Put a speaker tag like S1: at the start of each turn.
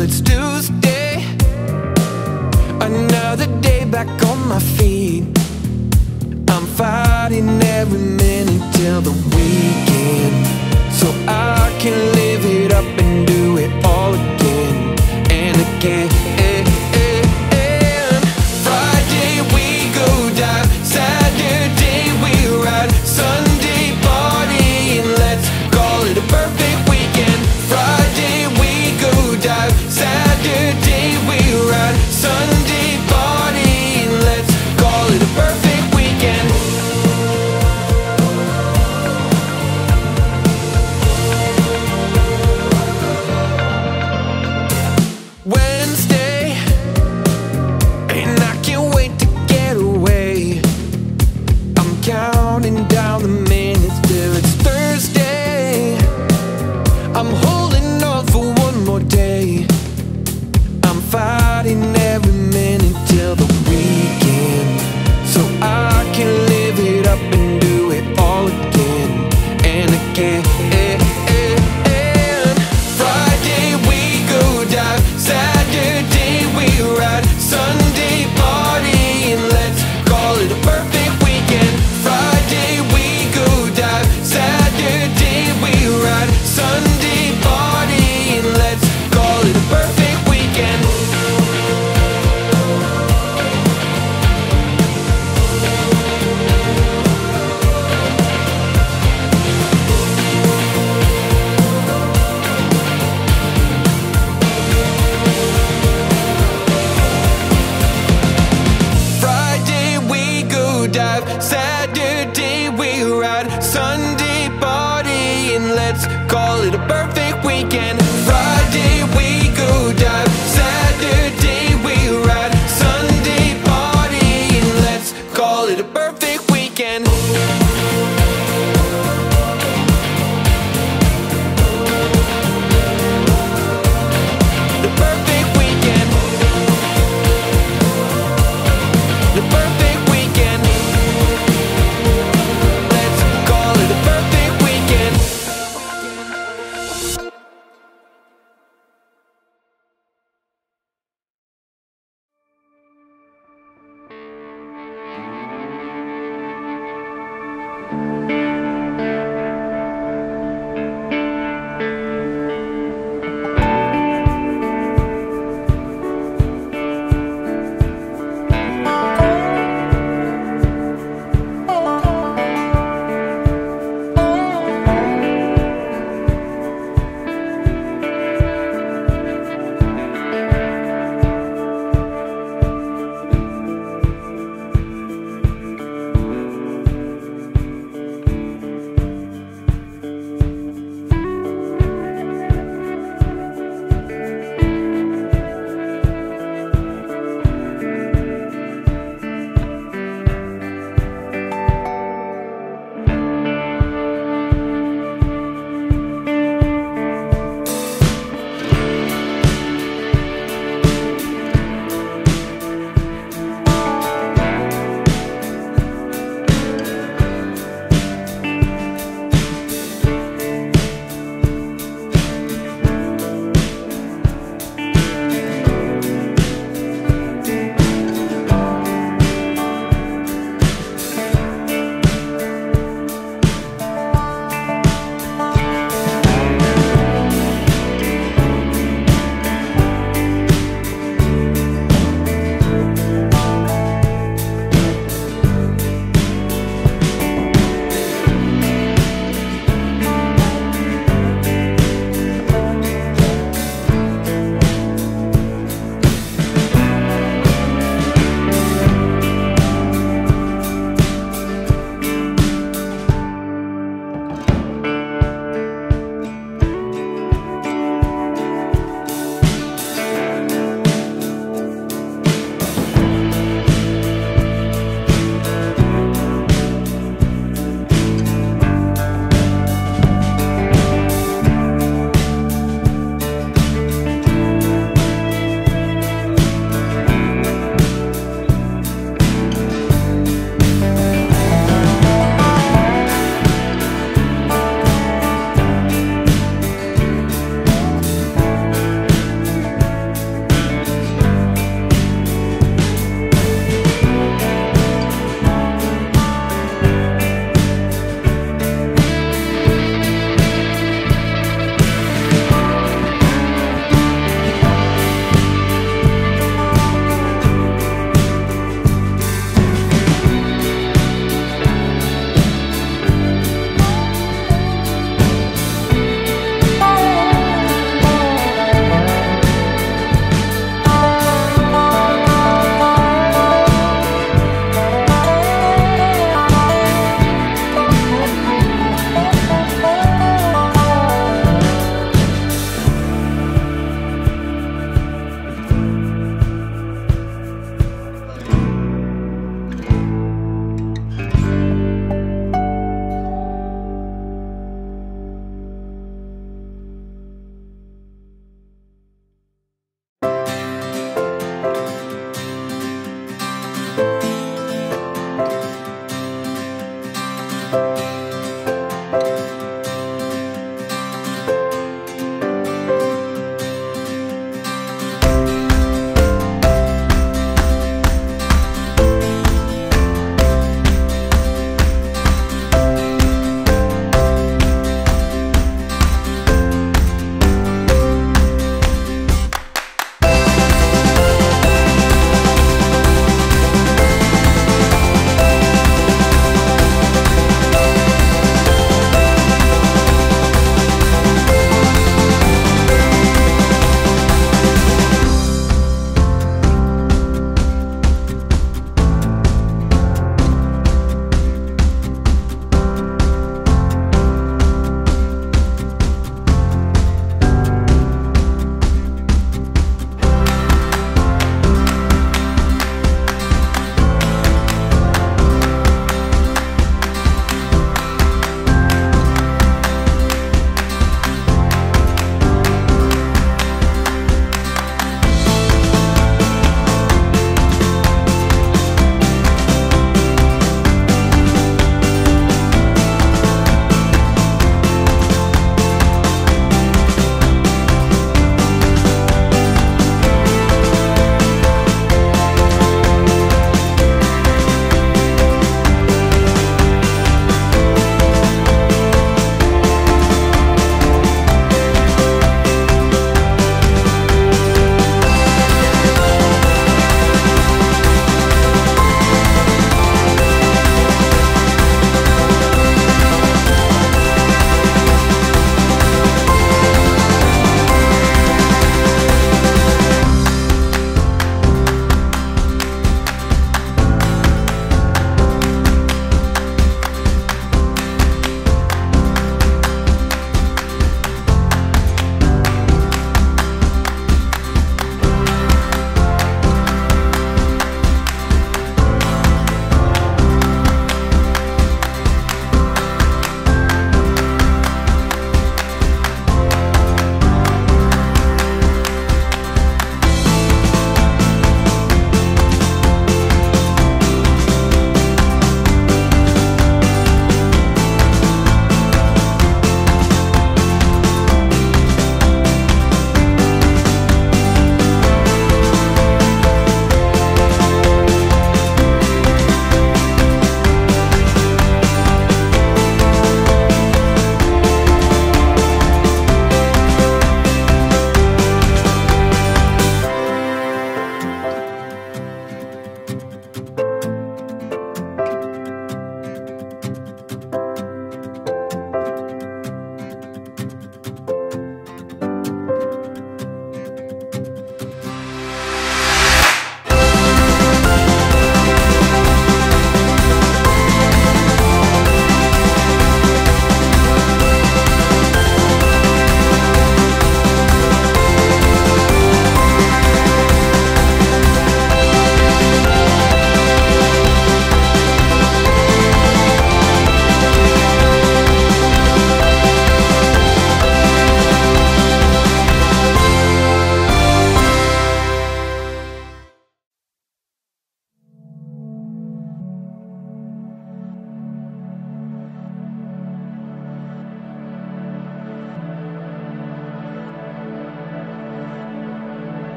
S1: till it's due